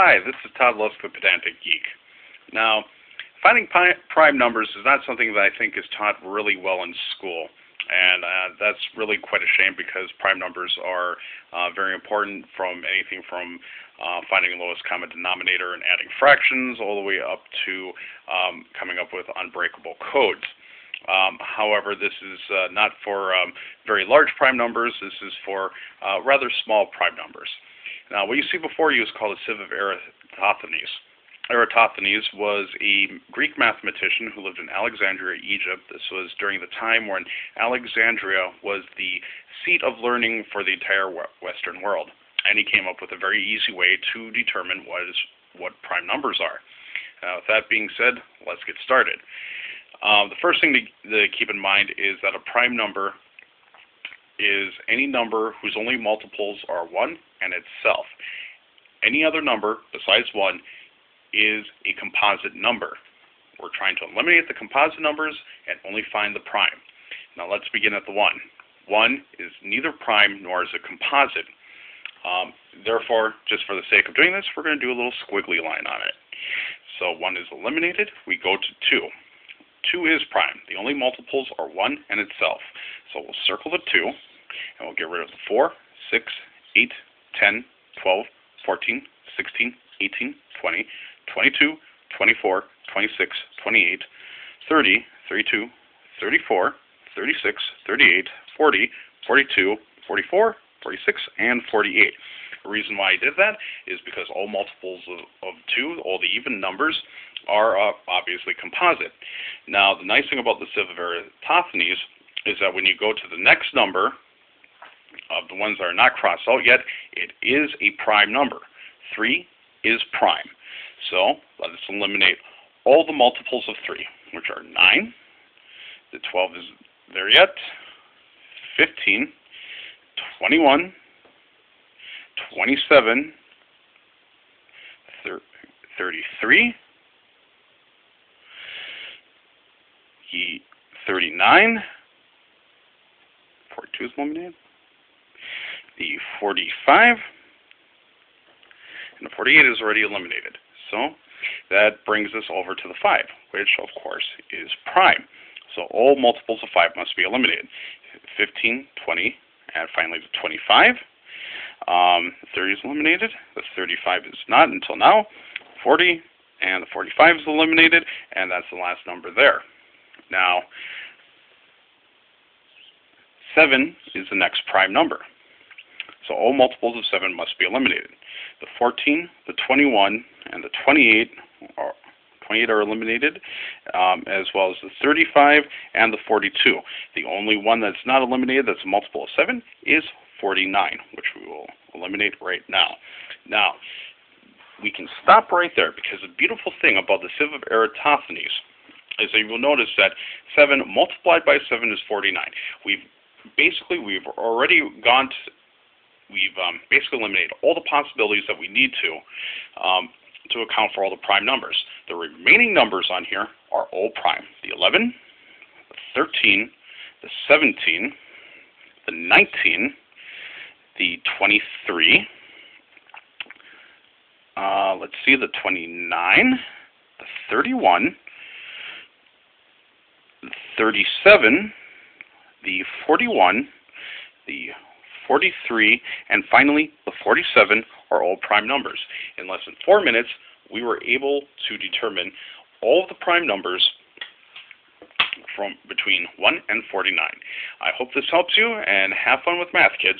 Hi, this is Todd Lusk, the Pedantic Geek. Now, finding pi prime numbers is not something that I think is taught really well in school. And uh, that's really quite a shame because prime numbers are uh, very important from anything from uh, finding the lowest common denominator and adding fractions all the way up to um, coming up with unbreakable codes. Um, however, this is uh, not for um, very large prime numbers. This is for uh, rather small prime numbers. Now, what you see before you is called a sieve of Eratosthenes. Eratosthenes was a Greek mathematician who lived in Alexandria, Egypt. This was during the time when Alexandria was the seat of learning for the entire Western world. And he came up with a very easy way to determine what is what prime numbers are. Now, with that being said, let's get started. Um, the first thing to, to keep in mind is that a prime number is any number whose only multiples are 1 and itself. Any other number besides 1 is a composite number. We're trying to eliminate the composite numbers and only find the prime. Now let's begin at the 1. 1 is neither prime nor is it composite. Um, therefore, just for the sake of doing this, we're going to do a little squiggly line on it. So 1 is eliminated, we go to 2. 2 is prime. The only multiples are 1 and itself. So we'll circle the 2, and we'll get rid of the 4, 6, 8, 10, 12, 14, 16, 18, 20, 22, 24, 26, 28, 30, 32, 34, 36, 38, 40, 42, 44, 46, and 48. The reason why I did that is because all multiples of, of 2, all the even numbers, are uh, obviously composite. Now, the nice thing about the sieve of Eratosthenes is that when you go to the next number, of the ones that are not crossed out yet, it is a prime number. 3 is prime. So let us eliminate all the multiples of 3, which are 9, the 12 is there yet, 15, 21, 27, 33, 39, 42 is eliminated, the 45, and the 48 is already eliminated. So that brings us over to the 5, which of course is prime. So all multiples of 5 must be eliminated. 15, 20, and finally the 25. Um, 30 is eliminated. The 35 is not until now. 40 and the 45 is eliminated, and that's the last number there. Now, 7 is the next prime number. So all multiples of 7 must be eliminated. The 14, the 21, and the 28 are, 28 are eliminated, um, as well as the 35 and the 42. The only one that's not eliminated that's a multiple of 7 is 49, which we will eliminate right now. Now, we can stop right there because the beautiful thing about the sieve of Eratosthenes is that you will notice that 7 multiplied by 7 is 49. We've basically we've already gone to, we've um, basically eliminated all the possibilities that we need to um, to account for all the prime numbers. The remaining numbers on here are all prime. The 11, the 13, the 17, the 19, the 23, uh, let's see, the 29, the 31, the 37, the 41, the 43, and finally the 47 are all prime numbers. In less than four minutes, we were able to determine all of the prime numbers from between 1 and 49. I hope this helps you, and have fun with math, kids.